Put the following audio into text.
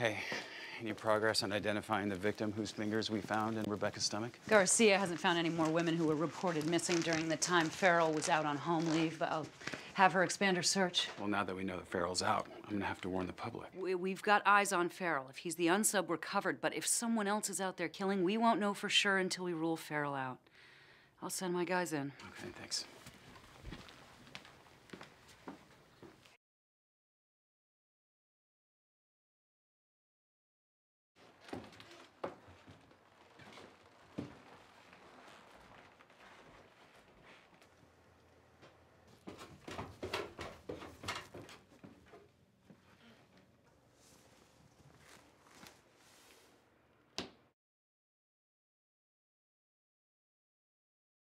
Hey, any progress on identifying the victim whose fingers we found in Rebecca's stomach? Garcia hasn't found any more women who were reported missing during the time Farrell was out on home leave, but I'll have her expand her search. Well, now that we know that Farrell's out, I'm gonna have to warn the public. We, we've got eyes on Farrell. If he's the unsub, we're covered. But if someone else is out there killing, we won't know for sure until we rule Farrell out. I'll send my guys in. Okay, thanks.